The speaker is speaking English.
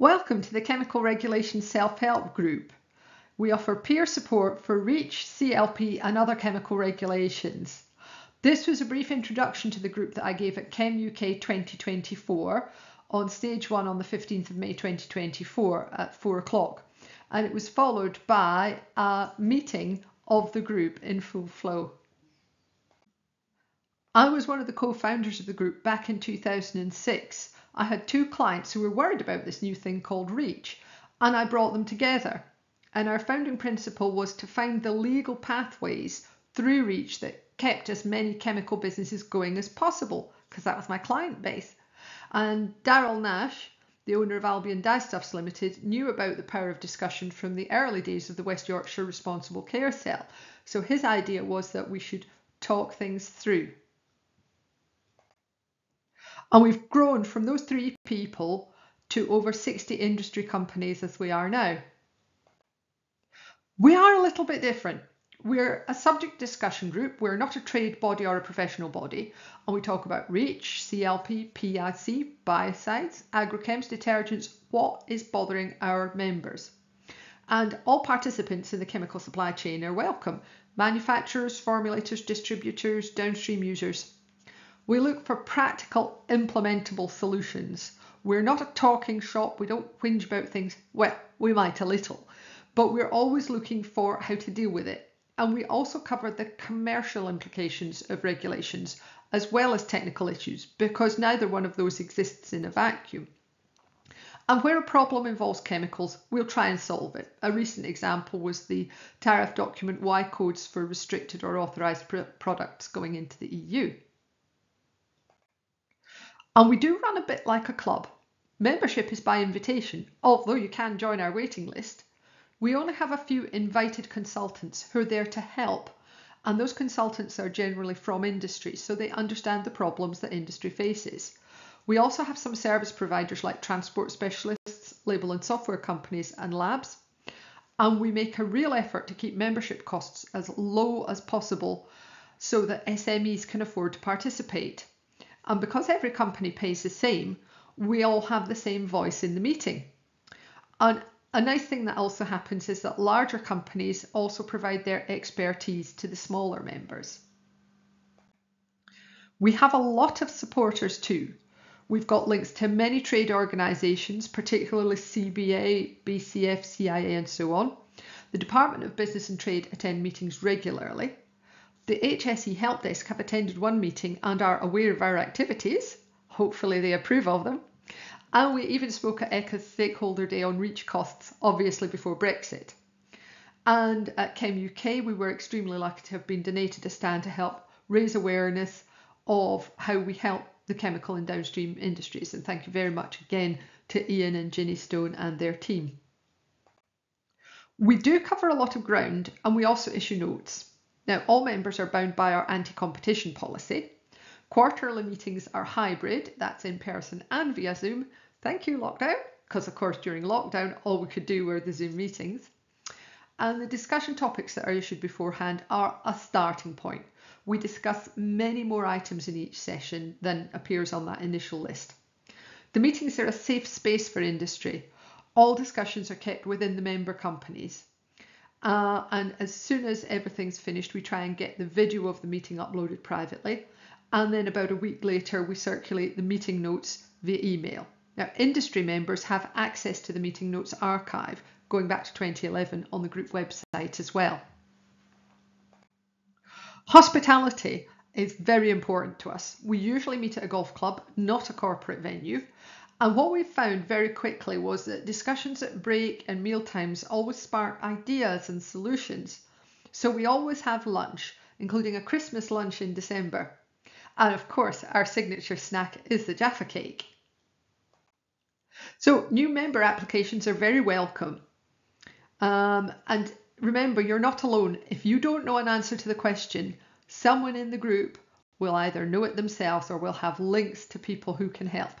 Welcome to the Chemical Regulation Self-Help Group. We offer peer support for REACH, CLP and other chemical regulations. This was a brief introduction to the group that I gave at Chem UK 2024 on stage one on the 15th of May 2024 at four o'clock. And it was followed by a meeting of the group in full flow. I was one of the co-founders of the group back in 2006 I had two clients who were worried about this new thing called REACH, and I brought them together. And our founding principle was to find the legal pathways through REACH that kept as many chemical businesses going as possible, because that was my client base. And Daryl Nash, the owner of Albion Dyestuffs Limited, knew about the power of discussion from the early days of the West Yorkshire Responsible Care Cell. So his idea was that we should talk things through. And we've grown from those three people to over 60 industry companies as we are now. We are a little bit different. We're a subject discussion group. We're not a trade body or a professional body. And we talk about REACH, CLP, PIC, biocides, agrochems, detergents, what is bothering our members. And all participants in the chemical supply chain are welcome. Manufacturers, formulators, distributors, downstream users, we look for practical, implementable solutions. We're not a talking shop. We don't whinge about things. Well, we might a little, but we're always looking for how to deal with it. And we also cover the commercial implications of regulations as well as technical issues because neither one of those exists in a vacuum. And where a problem involves chemicals, we'll try and solve it. A recent example was the tariff document Y codes for restricted or authorised products going into the EU. And we do run a bit like a club. Membership is by invitation, although you can join our waiting list. We only have a few invited consultants who are there to help, and those consultants are generally from industry, so they understand the problems that industry faces. We also have some service providers like transport specialists, label and software companies, and labs. And we make a real effort to keep membership costs as low as possible so that SMEs can afford to participate. And because every company pays the same, we all have the same voice in the meeting. And a nice thing that also happens is that larger companies also provide their expertise to the smaller members. We have a lot of supporters too. We've got links to many trade organisations, particularly CBA, BCF, CIA and so on. The Department of Business and Trade attend meetings regularly. The HSE Help Desk have attended one meeting and are aware of our activities. Hopefully they approve of them. And we even spoke at ECHA's Stakeholder Day on REACH costs, obviously before Brexit. And at Chem UK, we were extremely lucky to have been donated a stand to help raise awareness of how we help the chemical and downstream industries. And thank you very much again to Ian and Ginny Stone and their team. We do cover a lot of ground and we also issue notes. Now, all members are bound by our anti-competition policy. Quarterly meetings are hybrid, that's in person and via Zoom. Thank you, lockdown, because of course during lockdown all we could do were the Zoom meetings. And the discussion topics that are issued beforehand are a starting point. We discuss many more items in each session than appears on that initial list. The meetings are a safe space for industry. All discussions are kept within the member companies. Uh, and as soon as everything's finished, we try and get the video of the meeting uploaded privately. And then about a week later, we circulate the meeting notes via email. Now, industry members have access to the meeting notes archive going back to 2011 on the group website as well. Hospitality is very important to us. We usually meet at a golf club, not a corporate venue. And what we found very quickly was that discussions at break and meal times always spark ideas and solutions. So we always have lunch, including a Christmas lunch in December. And of course, our signature snack is the Jaffa cake. So new member applications are very welcome. Um, and remember, you're not alone. If you don't know an answer to the question, someone in the group will either know it themselves or will have links to people who can help.